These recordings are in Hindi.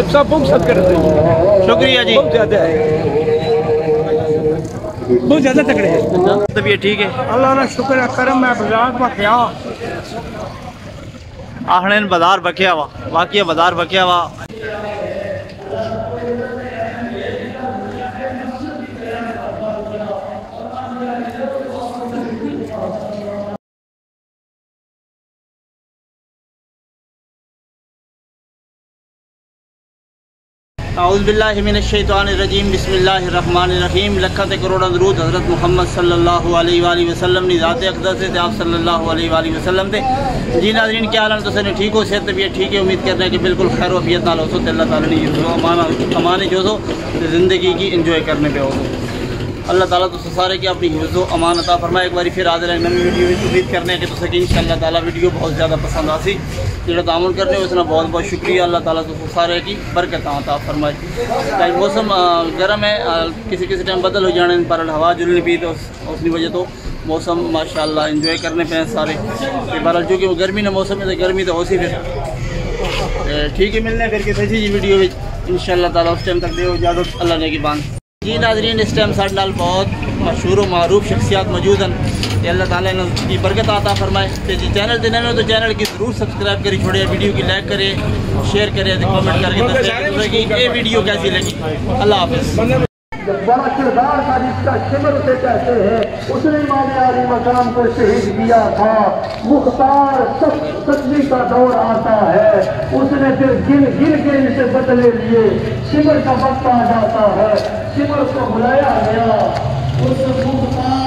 ये सब बहुत कर शुक्रिया जी। बहुत ज़्यादा है। बहुत ज़्यादा तकड़े हैं। तबीयत ठीक है? अल्लाह का शुक्र करम मैं बाज़ार बख्या। आखने बाज़ार बख्या वा वाकई बाज़ार बकिया हुआ आउज़बिल्लिमिनशैतानरजीम बसमीम लखत करोड़ दरूद हज़रत मोहम्मद सल्लल्लाहु अलैहि वसल्लम नी ज़ात अकदर से आप सल्लल्लाहु वसलम थे जी नाज़रीन क्या हाल तो सर ठीक हो सेहत तबीयत ठीक है उम्मीद करना हैं कि बिल्कुल खैर वफियत नाल हो सो तो अल्लाह ताला ने अमाने जो सो ज़िंदगी की इंजॉय करने पे हो अल्लाह ताला तो सारे की अपनी हिफ्ज़ अमान अता फरमाए। एक बार फिर हाजिर है नवी वीडियो उम्मीद करने के तुसें कि इंशाअल्लाह ताला वीडियो बहुत ज़्यादा पसंद आसी जो तामुल करने उसने बहुत बहुत शुक्रिया। अल्लाह ताला तो सारे की बरकत अता फरमाए। मौसम गर्म है किसी किसी टाइम बदल हो जाने, पर हवा जुलनी पी तो उसकी वजह तो मौसम माशाल्लाह इंजॉय करने पे सारे। बहरहाल जो कि गर्मी ने मौसम है तो गर्मी तो हो सी फिर ठीक है, मिलने फिर किसी वीडियो में इंशाल्लाह ताला उस टाइम तक दे इजाज़त। अल्लाह ने की बात जी नाजरीन, इस टाइम साढ़े नाल बहुत मशहूर मरूफ शख्सियात मौजूद हैं। अल्लाह ताला ने उसकी बरकत आता फरमाए। तो जी चैनल देने तो चैनल की ज़रूर सब्सक्राइब करी छोड़े वीडियो की लाइक करे शेयर करे कमेंट करके कि ये वीडियो कैसी लगी? अल्लाह हाफिज़ बड़ा किरदार था जिसका शिमर उसे कहते हैं, उसने माने आली मकाम को शहीद किया था। मुख्तार सच, सच्ची का दौर आता है। उसने फिर गिन गिन के इसे बदले लिए। शिमर का वक्त आ जाता है। शिमर को बुलाया गया। उस मुख्तार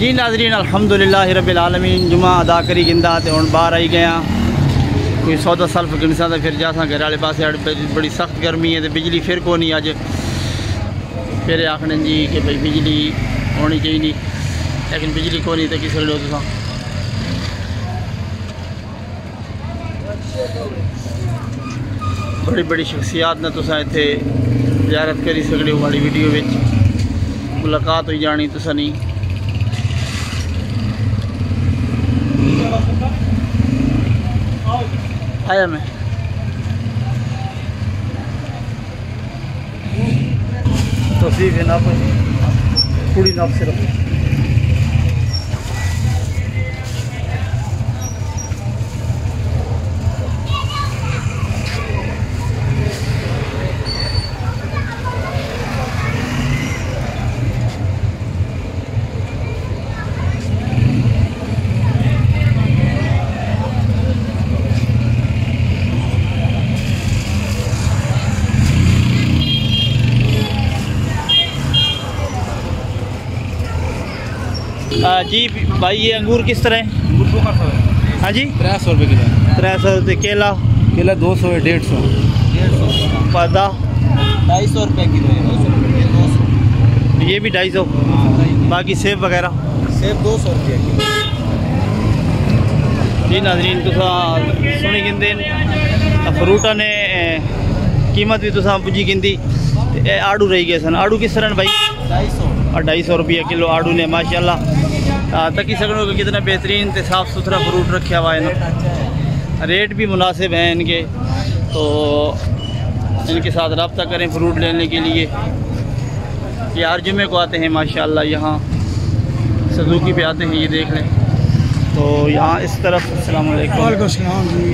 जी नाजरीन, अल्हम्दुलिल्लाह रब्बिल आलमीन जुमा अदा करी गिंदा ते हुन बाहर आई गया। कोई सौदा सल्फ गिनसा ते फिर जासा घर वाले पास। बड़ी सख्त गर्मी है तो बिजली फिर को नहीं अज फिर आखने जी कि भाई बिजली होनी चाहिए लेकिन बिजली को नहीं तो किस लो तुसा। बड़ी बड़ी शख्सियात ने तुसा इतने जियारत करी सकते हो वाली वीडियो में मुलाकात हुई जानी तुसा नहीं आया मैं। तो ठीक है ना पूरी नाप से आ, जी भाई ये अंगूर किस तरह है? हाँ जी? त्रै सौ रुपये किलो। त्रै सौ ते केला? केला दो सौ है डेढ़ सौ। पर्दा ढाई सौ रुपये किलो ये भी ढाई सौ। बाकी सेब वगैरह? सेब दो सौ रुपये किलो। जी नाजरीन तुसा सुनी गिंदे फ्रूटा ने कीमत भी तुसा पुजी गिंदी ते ए आड़ू रही गए सन। आड़ू किस तरह भाई? ढाई सौ। ढाई सौ रुपये किलो आड़ू ने माशाल्लाह। तकी सकनों कि कितना बेहतरीन साफ़ सुथरा फ्रूट रखा हुआ है ना। रेट भी मुनासिब हैं इनके। तो इनके साथ रबता करें फ्रूट लेने के लिए। ये हर जुमे को आते हैं, माशाल्लाह, यहाँ। सदूकी पे आते हैं, ये देख लें। तो यहाँ इस तरफ़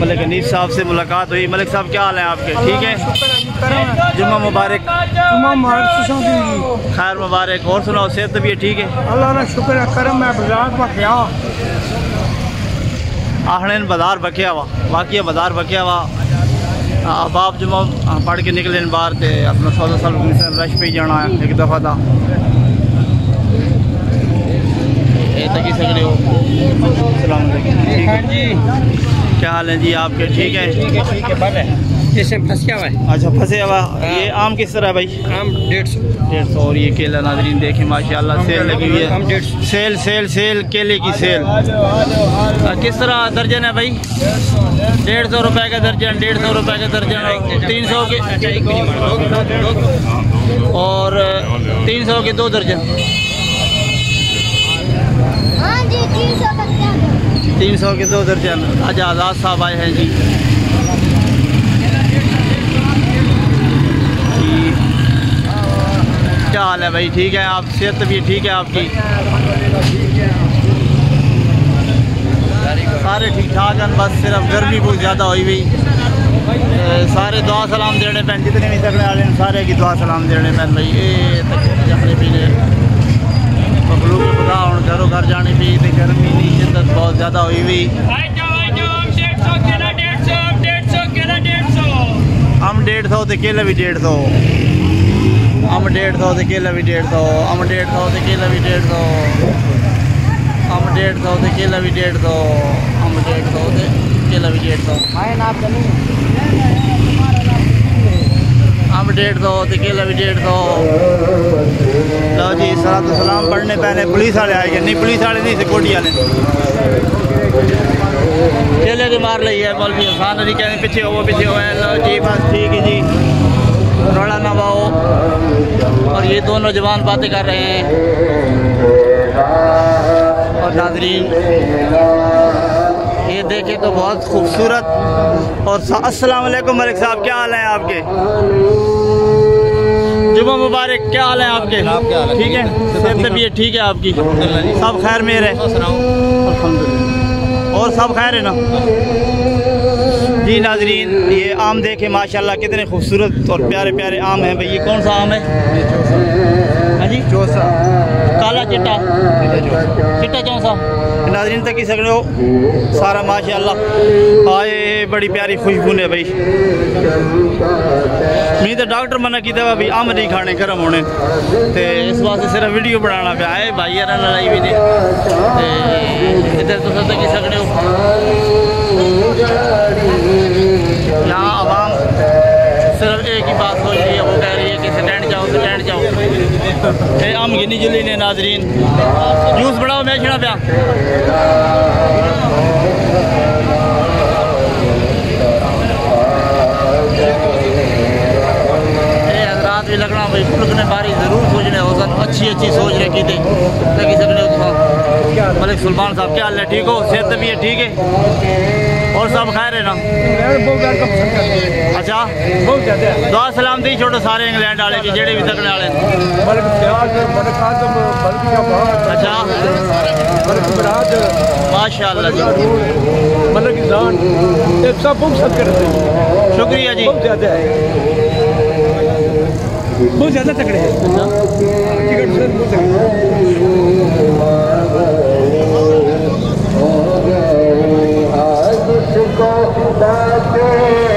मलिक हनीफ साहब से मुलाकात हुई। मलिक साहब क्या हाल है आपके? ठीक है? जुम्मा मुबारक। खैर मुबारक। और सुनाओ सेहत तबीयत ठीक है? अल्लाह शुक्र है करम बाज़ार बकिया हुआ वाकई बाज़ार बकिया हुआ अब आप जुम्मा पढ़ के निकले बाहर अपना सौदा साल रश पे जाना है एक दफ़ा था ये तक सकते हो। है क्या हाल है जी आपके? ठीक है? ठीक है ठीक है है। हुआ है। अच्छा फंसे हुआ। ये आम किस तरह है भाई? आम डेढ़ सौ। डेढ़ सौ। और ये केला नाजरीन देखें माशाल्लाह सेल लगी हुई है। डेढ़ सौ। सेल सेल सेल केले की सेल। किस तरह दर्जन है भाई? डेढ़ सौ रुपए का दर्जन डेढ़ सौ रुपए का दर्जन। तीन सौ के और तीन सौ के दो दर्जन। हाँ तीन सौ के दो दर्जन आज आज़ाद साहब आए हैं जी। क्या हाल है भाई? ठीक है आप? सेहत भी ठीक है आपकी? सारे ठीक ठाक हैं, बस सिर्फ़ गर्मी बहुत ज़्यादा हुई हुई। सारे दुआ सलाम देने पैन जितने भी तकने वाले सारे की दुआ सलाम देने पैन भाई ये मखलूक खुदा हूँ घरों घर जाने पी तो गर्मी की शिद्दत बहुत ज़्यादा हुई हुई अम डेढ़ सौ तो केला भी डेढ़ सौ। अम डेढ़ सौ तो केला भी डेढ़ सौ। अम डेढ़ सौ तो केला भी डेढ़ सौ। अम डेढ़ सौ तो केला भी डेढ़ सौ। अम डेढ़ सौ तो केला भी डेढ़ सौ। अम डेढ़ सौ तो केला भी डेढ़ सौ लो जी, सलाम सलाम पढ़ने पैने, पुलिस वाले आए गए नहीं पुलिस वाले नहीं, सिक्योरिटी वाले केले की मार ली है, मौलवी हसान अली कहने, पीछे हो पीछे हो लो जी, बस ठीक है जी। रोड़ा ना पाओ। और ये दोनों जवान बातें कर रहे हैं। और नाजरीन ये देखे तो बहुत खूबसूरत और वालेकुम मलिक साहब क्या हाल है आपके? जुमा मुबारक क्या हाल है आपके? ठीक है? सेहत तबीयत ठीक है आपकी? सब खैर मेरे और सब खैर है ना? जी नाजरीन ये आम देखे माशाल्लाह कितने खूबसूरत और प्यारे प्यारे आम हैं भाई। ये कौन सा आम है? हाँ जी चौसा काला चिट्टा चिट्टा चौसा नाजरीन तक ही सकते हो सारा माशाल्लाह आए बड़ी प्यारी खुशबू ने भाई मी तो डॉक्टर मना किया वा भी अम्ब नहीं खाने गर्म होने ते इस वास्ते सिर्फ़ वीडियो बनाना पे आए भाई यार लड़ाई भी ने ते इधर तुस तक ही सकते हो यहाँ आवाम सिर्फ़ एक ही बात सोच रही है वो कह रही है कि स्टैंड जाओ स्टैंड ये आम गिनी जुली ने नाजरीन। जूस बढ़ाओ, मैं छड़ा पिया। ये भी लगना भाई ने बारी ज़रूर सोचने हो अच्छी अच्छी सोच रखी थी। लगी सकने मलिक सुल्तान साहब, क्या हाल है? ठीक हो? सेहत भी है ठीक है? और सब खैर है ना? अच्छा। दुआ सलाम दी छोड़ो सारे इंग्लैंड वाले की जेड़े भी तकने वाले। अच्छा। माशाल्लाह जी। हैं शुक्रिया जी। बहुत ज़्यादा है। बहुत ज़्यादा तगड़े हैं। Bate.